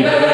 birthday